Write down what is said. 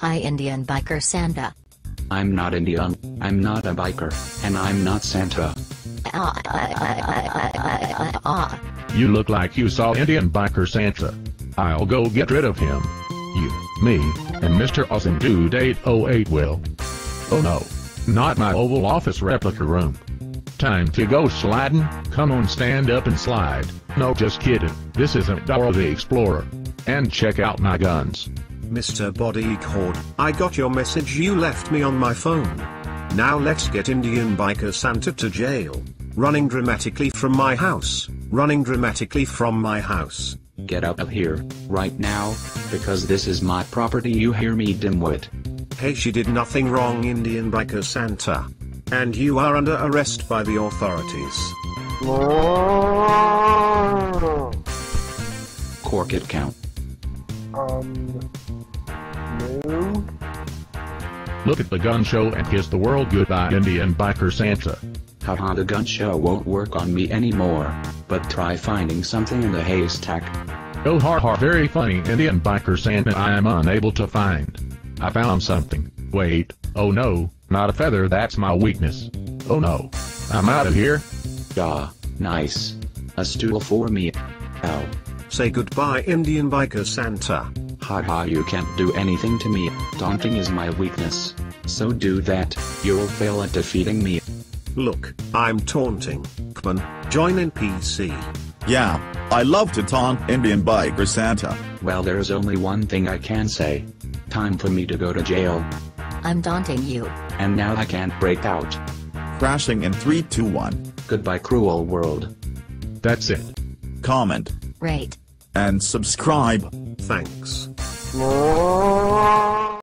Hi Indian Biker Santa. I'm not Indian, I'm not a biker, and I'm not Santa. Ah, ah, ah, ah, ah, ah, ah. You look like you saw Indian Biker Santa. I'll go get rid of him. You, me, and Mr. Awesome Dude 808 will. Oh no. Not my Oval Office replica room. Time to go sliding, come on stand up and slide. No just kidding, this isn't Dora the Explorer. And check out my guns. Mr. Bodycord, I got your message you left me on my phone. Now let's get Indian Biker Santa to jail. Running dramatically from my house. Running dramatically from my house. Get out of here, right now, because this is my property you hear me dimwit. Hey she did nothing wrong Indian Biker Santa. And you are under arrest by the authorities. Cork it count. Um, no. Look at the gun show and kiss the world goodbye Indian Biker Santa. Haha the gun show won't work on me anymore, but try finding something in the haystack. Oh har har very funny Indian Biker Santa I am unable to find. I found something. Wait, oh no, not a feather that's my weakness. Oh no. I'm out of here. Ah, nice. A stool for me. Ow. Say goodbye Indian Biker Santa. Haha you can't do anything to me, taunting is my weakness. So do that, you'll fail at defeating me. Look, I'm taunting. Kman, on, join NPC. Yeah, I love to taunt Indian Biker Santa. Well there's only one thing I can say. Time for me to go to jail, I'm daunting you. and now I can't break out. Crashing in 3 2 1. Goodbye cruel world. That's it. Comment Rate. and subscribe. Thanks. No.